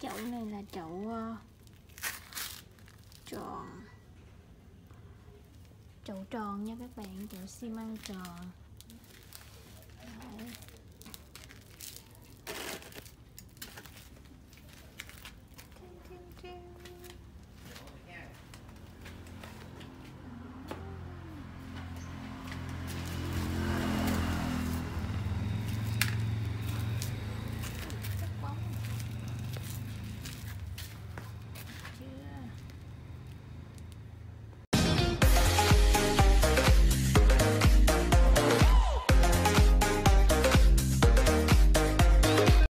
chậu này là chậu uh, tròn. Chậu tròn nha các bạn chậu xi măng tròn.